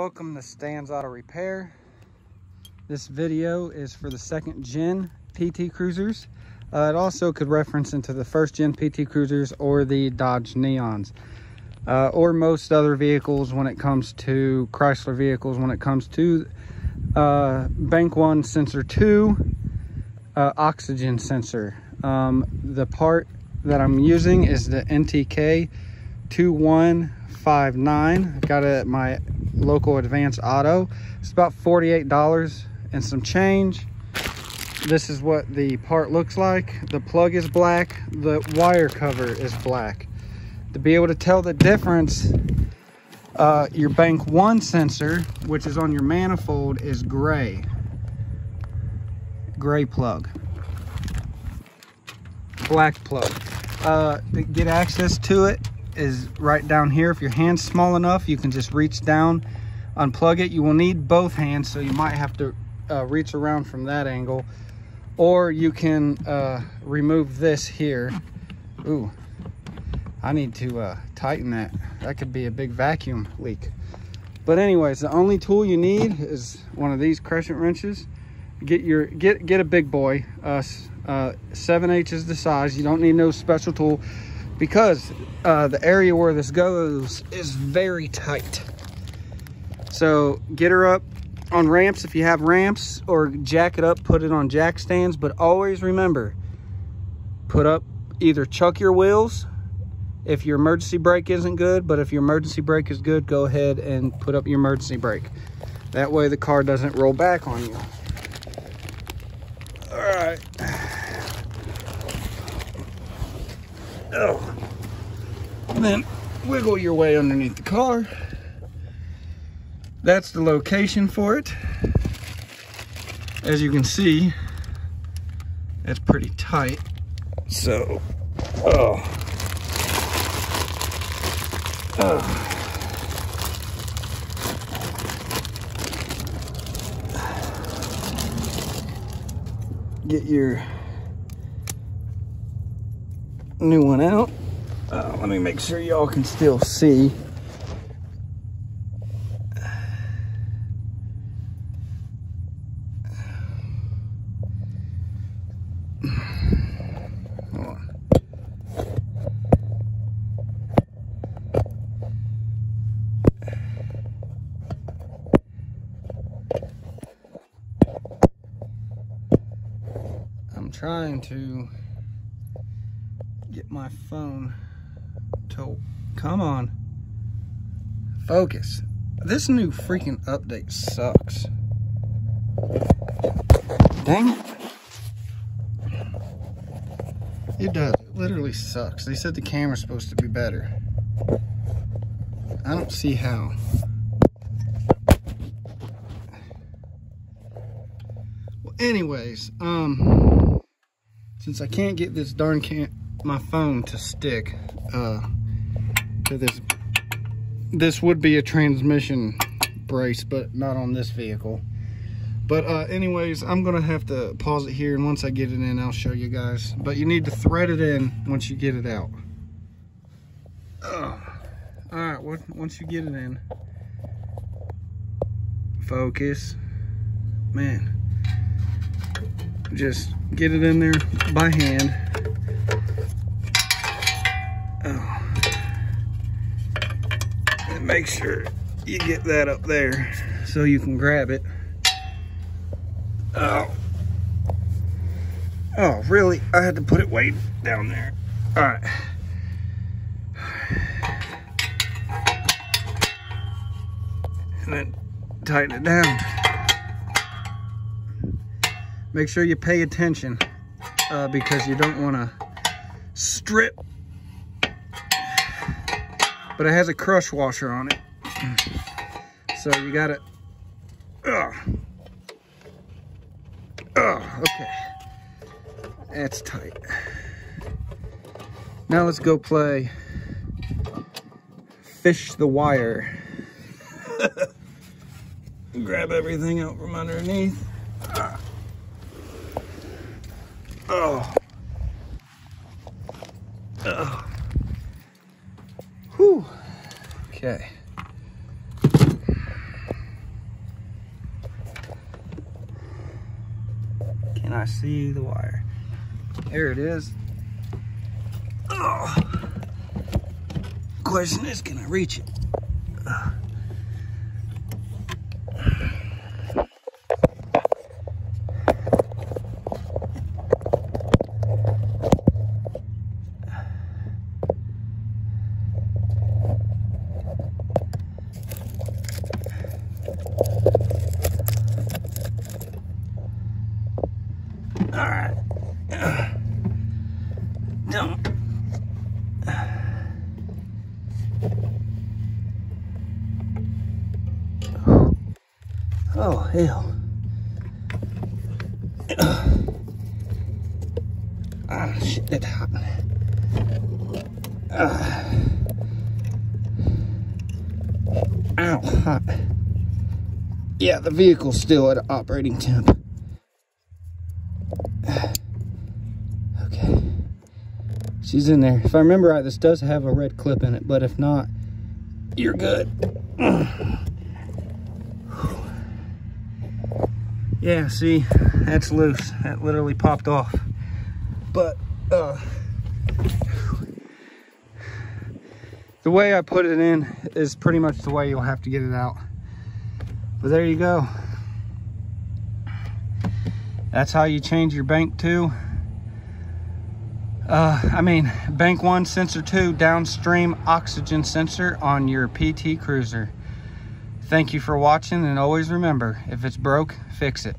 Welcome to Stan's Auto Repair. This video is for the second gen PT Cruisers. Uh, it also could reference into the first gen PT Cruisers or the Dodge Neons. Uh, or most other vehicles when it comes to Chrysler vehicles, when it comes to uh, Bank 1 Sensor 2 uh, oxygen sensor. Um, the part that I'm using is the NTK 2159. I've got it at my local Advance Auto. It's about $48 and some change. This is what the part looks like. The plug is black. The wire cover is black. To be able to tell the difference, uh, your bank one sensor, which is on your manifold, is gray. Gray plug. Black plug. Uh, to get access to it is right down here. If your hand's small enough, you can just reach down, unplug it. You will need both hands, so you might have to uh, reach around from that angle. Or you can uh, remove this here. Ooh, I need to uh, tighten that. That could be a big vacuum leak. But anyways, the only tool you need is one of these crescent wrenches. Get your get get a big boy. Uh, uh, 7 H is the size. You don't need no special tool because uh, the area where this goes is very tight. So get her up on ramps if you have ramps or jack it up, put it on jack stands. But always remember, put up either chuck your wheels if your emergency brake isn't good, but if your emergency brake is good, go ahead and put up your emergency brake. That way the car doesn't roll back on you. All right. Oh. And then wiggle your way underneath the car. That's the location for it. As you can see, it's pretty tight. So, oh. Oh. Get your new one out. Uh, let me make sure y'all can still see. I'm trying to my phone to come on. Focus. This new freaking update sucks. Dang it. It does. It literally sucks. They said the camera's supposed to be better. I don't see how. Well anyways um since I can't get this darn can my phone to stick uh, to this. This would be a transmission brace, but not on this vehicle. But uh, anyways, I'm gonna have to pause it here, and once I get it in, I'll show you guys. But you need to thread it in once you get it out. Oh. All right, once you get it in, focus, man. Just get it in there by hand. Make sure you get that up there so you can grab it. Oh. Oh, really? I had to put it way down there. All right. And then tighten it down. Make sure you pay attention uh, because you don't want to strip but it has a crush washer on it. So you got it. Ugh. Ugh, okay. That's tight. Now let's go play Fish the Wire. Grab everything out from underneath. Oh. Oh. Okay. Can I see the wire? There it is. Oh. Question is, can I reach it? Uh. Right. Don't. Oh, hell. Ah, shit, that's hot. Ah. Ow, hot. Yeah, the vehicle's still at operating temp. She's in there. If I remember right, this does have a red clip in it, but if not, you're good. Yeah, see, that's loose. That literally popped off. But, uh, the way I put it in is pretty much the way you'll have to get it out. But there you go. That's how you change your bank two. Uh, I mean, bank one, sensor two, downstream oxygen sensor on your PT Cruiser. Thank you for watching and always remember, if it's broke, fix it.